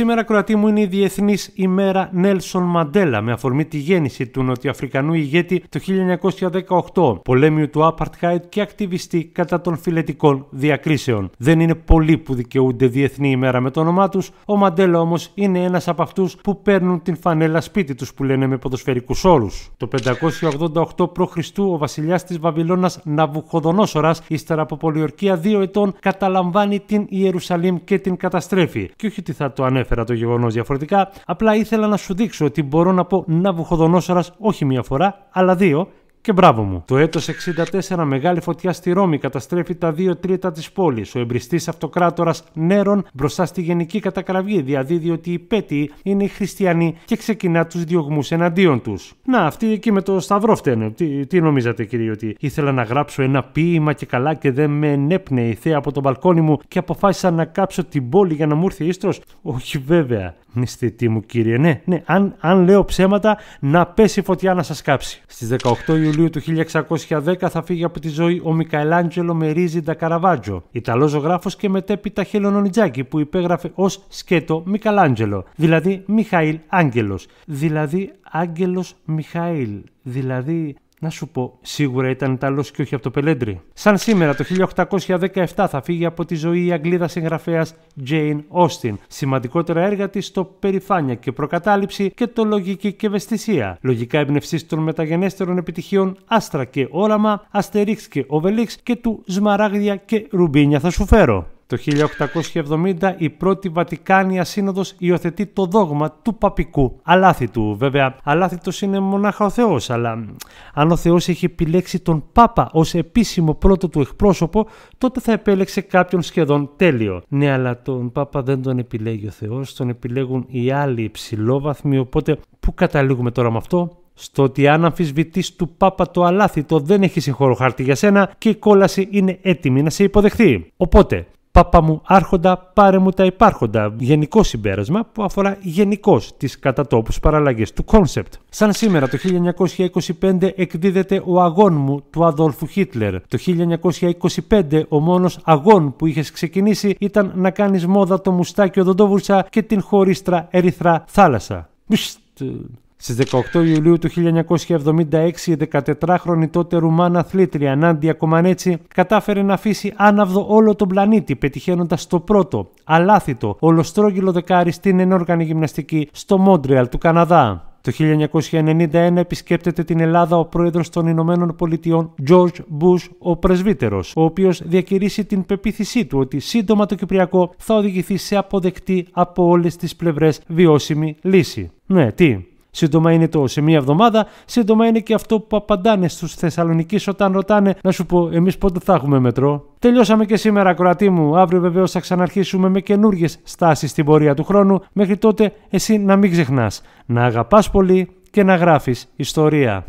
Σήμερα, Κροατή μου, είναι η Διεθνής ημέρα Νέλσον Μαντέλα με αφορμή τη γέννηση του Νοτιοαφρικανού ηγέτη το 1918, πολέμιου του Apartheid και ακτιβιστή κατά των φιλετικών διακρίσεων. Δεν είναι πολλοί που δικαιούνται Διεθνή ημέρα με το όνομά τους, ο Μαντέλα όμως είναι ένας από αυτούς που παίρνουν την φανέλα σπίτι τους που λένε με ποδοσφαιρικούς όρους. Το 588 π.Χ. ο βασιλιάς της Βαβυλώνας Ναβουχοδονόσορας, ύστερα από πολιορκία δύο ετών, καταλαμβάνει την Ιερουσαλήμ και την καταστρέφει. Και όχι ότι θα το ανέφερα το γεγονός διαφορετικά, απλά ήθελα να σου δείξω ότι μπορώ να πω Ναβουχοδονόσορα όχι μία φορά, αλλά δύο και μπράβο μου. Το έτος 64 μεγάλη φωτιά στη Ρώμη καταστρέφει τα δύο τρίτα της πόλης. Ο εμπριστής αυτοκράτορας Νέρον μπροστά στη γενική κατακραυγή διαδίδει ότι οι πέτοι είναι οι χριστιανοί και ξεκινά τους διωγμούς εναντίον τους. Να, αυτοί εκεί με το σταυρό φταίνε. Τι, τι νομίζατε κύριε ότι ήθελα να γράψω ένα ποίημα και καλά και δεν με ενέπνεε η θέα από τον μπαλκόνι μου και αποφάσισα να κάψω την πόλη για να μου έρθει ίστρος; Όχι βέβαια. Νηστητή μου κύριε, ναι, ναι, αν, αν λέω ψέματα να πέσει φωτιά να σας κάψει. Στις 18 Ιουλίου του 1610 θα φύγει από τη ζωή ο Μικαελάντζελο Μερίζη Καραβάτζο, Ιταλός ζωγράφος και μετέπειτα Χελονονιτζάκη που υπέγραφε ως σκέτο Μικαλάντζελο, δηλαδή Μιχαήλ Άγγελος, δηλαδή Άγγελος Μιχαήλ, δηλαδή να σου πω, σίγουρα ήταν Ιταλός και όχι από το Πελέντρι. Σαν σήμερα το 1817 θα φύγει από τη ζωή η Αγγλίδα συγγραφέας Jane Austen. Σημαντικότερα έργα της στο Περιφάνεια και Προκατάληψη και το Λογική και Ευαισθησία. Λογικά εμπνευστής των μεταγενέστερων επιτυχιών Άστρα και Όραμα, Αστερίξ και Οβελίξ και του Σμαράγδια και Ρουμπίνια θα σου φέρω. Το 1870 η πρώτη Βατικάνια Σύνοδος υιοθετεί το δόγμα του παπικού αλάθητου. Βέβαια, αλάθητος είναι μονάχα ο Θεός, αλλά αν ο Θεός έχει επιλέξει τον Πάπα ως επίσημο πρώτο του εκπρόσωπο, τότε θα επέλεξε κάποιον σχεδόν τέλειο. Ναι, αλλά τον Πάπα δεν τον επιλέγει ο Θεός, τον επιλέγουν οι άλλοι υψηλόβαθμοι, οπότε πού καταλήγουμε τώρα με αυτό; Στο ότι αν αμφισβητείς του Πάπα το αλάθητο δεν έχεις συγχώρο χάρτη για σένα και η κόλαση είναι έτοιμη να σε υποδεχθεί. Οπότε, Πάπα μου άρχοντα, πάρε μου τα υπάρχοντα. Γενικό συμπέρασμα που αφορά γενικώς τις κατατόπους παραλλαγές του concept. Σαν σήμερα το 1925 εκδίδεται ο αγών μου του Αδόλφου Χίτλερ. Το 1925 ο μόνος αγών που είχες ξεκινήσει ήταν να κάνεις μόδα το μουστάκι οδοντόβουρτσα και την χωρίστρα ερυθρά θάλασσα. Στις 18 Ιουλίου του 1976 η 14χρονη τότε Ρουμάνα αθλήτρια Νάντια Κομανέτσι κατάφερε να αφήσει άναυδο όλο τον πλανήτη πετυχαίνοντας το πρώτο, αλάθητο, ολοστρόγγυλο δεκάρι στην ενόργανη γυμναστική στο Μόντρεαλ του Καναδά. Το 1991 επισκέπτεται την Ελλάδα ο πρόεδρος των Ηνωμένων Πολιτειών George Bush ο πρεσβύτερος, ο οποίος διακηρύσει την πεποίθησή του ότι σύντομα το Κυπριακό θα οδηγηθεί σε αποδεκτή από όλες τις πλευρές βιώσιμη λύση. Ναι, τι, Σύντομα είναι το σε μία εβδομάδα, σύντομα είναι και αυτό που απαντάνε στους Θεσσαλονίκη όταν ρωτάνε να σου πω εμείς πότε θα έχουμε μετρό; Τελειώσαμε και σήμερα, Κροατή μου. Αύριο βεβαίως θα ξαναρχίσουμε με καινούργιες στάσεις στην πορεία του χρόνου. Μέχρι τότε εσύ να μην ξεχνάς να αγαπάς πολύ και να γράφεις ιστορία.